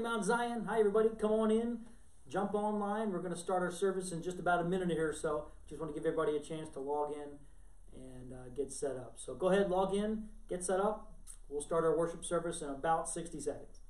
Mount Zion. Hi, everybody. Come on in. Jump online. We're going to start our service in just about a minute here or so. Just want to give everybody a chance to log in and uh, get set up. So go ahead, log in, get set up. We'll start our worship service in about 60 seconds.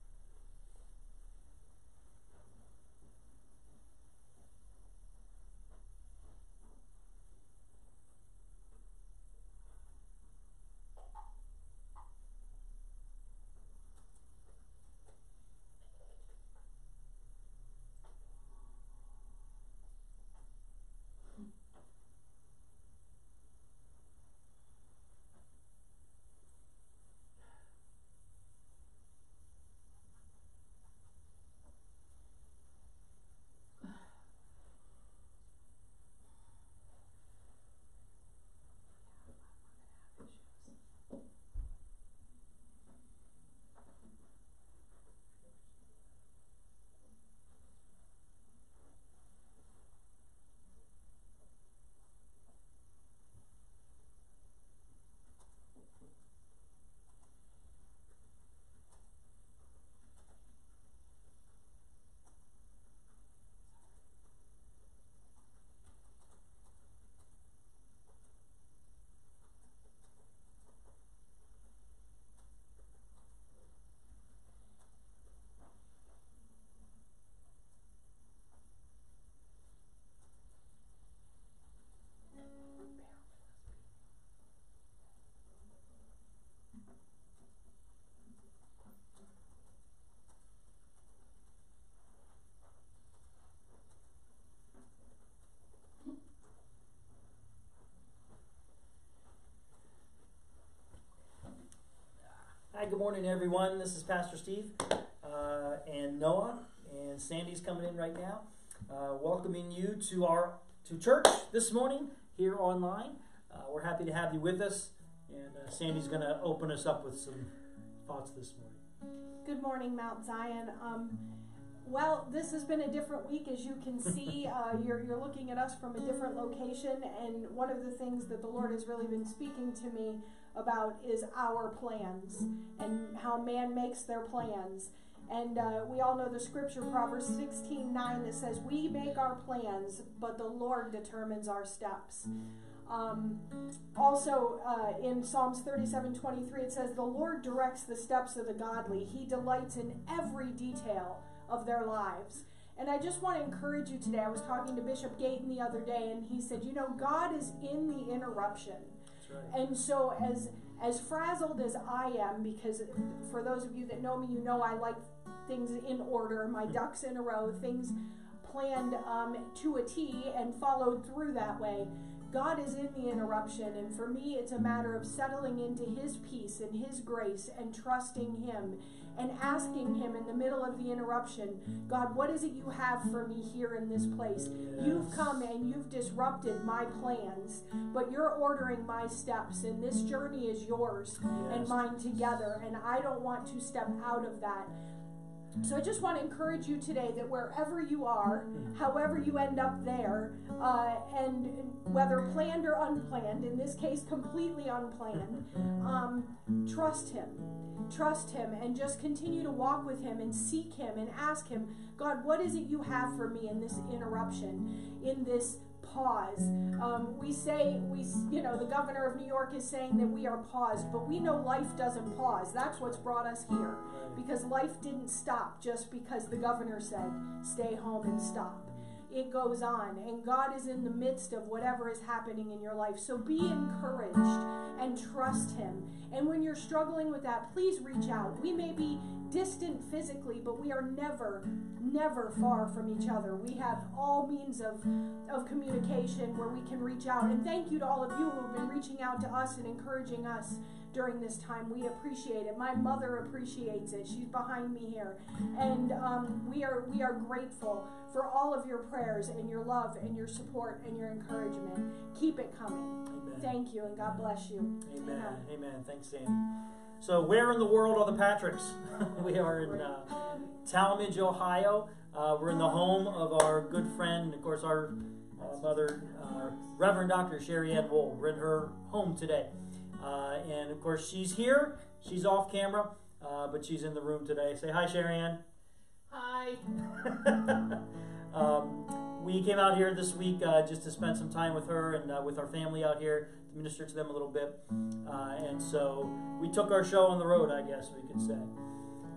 Good morning, everyone. This is Pastor Steve uh, and Noah, and Sandy's coming in right now, uh, welcoming you to our to church this morning here online. Uh, we're happy to have you with us, and uh, Sandy's going to open us up with some thoughts this morning. Good morning, Mount Zion. Um, well, this has been a different week, as you can see. Uh, you're, you're looking at us from a different location, and one of the things that the Lord has really been speaking to me about is our plans and how man makes their plans. And uh, we all know the scripture, Proverbs 16 9, that says, We make our plans, but the Lord determines our steps. Um, also, uh, in Psalms 37 23, it says, The Lord directs the steps of the godly, He delights in every detail of their lives. And I just want to encourage you today. I was talking to Bishop Gayton the other day, and he said, You know, God is in the interruption. And so as as frazzled as I am, because for those of you that know me, you know I like things in order, my ducks in a row, things planned um, to a T and followed through that way. God is in the interruption, and for me, it's a matter of settling into His peace and His grace and trusting Him and asking Him in the middle of the interruption, God, what is it you have for me here in this place? Yes. You've come and you've disrupted my plans, but you're ordering my steps, and this journey is yours and mine together, and I don't want to step out of that. So I just want to encourage you today that wherever you are, however you end up there, uh, and whether planned or unplanned, in this case completely unplanned, um, trust Him. Trust Him and just continue to walk with Him and seek Him and ask Him, God, what is it you have for me in this interruption, in this pause? Um, we say, we, you know, the governor of New York is saying that we are paused, but we know life doesn't pause. That's what's brought us here because life didn't stop just because the governor said, stay home and stop. It goes on, and God is in the midst of whatever is happening in your life. So be encouraged and trust Him. And when you're struggling with that, please reach out. We may be distant physically, but we are never, never far from each other. We have all means of, of communication where we can reach out. And thank you to all of you who have been reaching out to us and encouraging us during this time. We appreciate it. My mother appreciates it. She's behind me here, and um, we are we are grateful for all of your prayers and your love and your support and your encouragement. Keep it coming. Amen. Thank you, and God bless you. Amen. Amen. Thanks, Sandy. So, where in the world are the Patricks? we are in uh, Tallmadge, Ohio. Uh, we're in the home of our good friend, and of course, our uh, mother, uh, Reverend Dr. Sherry Ann Wool. We're in her home today. Uh, and of course, she's here. She's off camera, uh, but she's in the room today. Say hi, Sherry Hi. um, we came out here this week uh, just to spend some time with her and uh, with our family out here to minister to them a little bit. Uh, and so we took our show on the road, I guess we could say.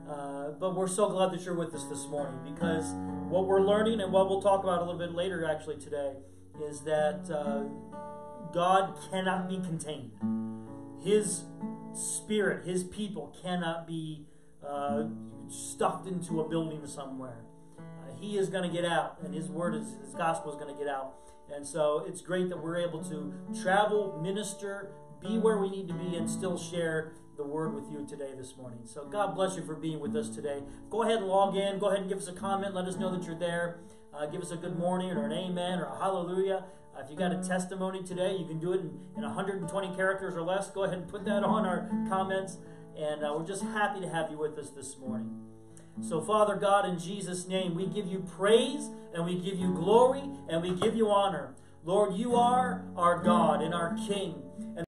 Uh, but we're so glad that you're with us this morning because what we're learning and what we'll talk about a little bit later, actually, today, is that uh, God cannot be contained. His spirit, His people cannot be uh, stuffed into a building somewhere. Uh, he is going to get out, and His word is His gospel is going to get out. And so it's great that we're able to travel, minister, be where we need to be, and still share the word with you today, this morning. So God bless you for being with us today. Go ahead and log in. Go ahead and give us a comment. Let us know that you're there. Uh, give us a good morning or an amen or a hallelujah. Uh, if you got a testimony today, you can do it in, in 120 characters or less. Go ahead and put that on our comments. And uh, we're just happy to have you with us this morning. So, Father God, in Jesus' name, we give you praise and we give you glory and we give you honor. Lord, you are our God and our King. And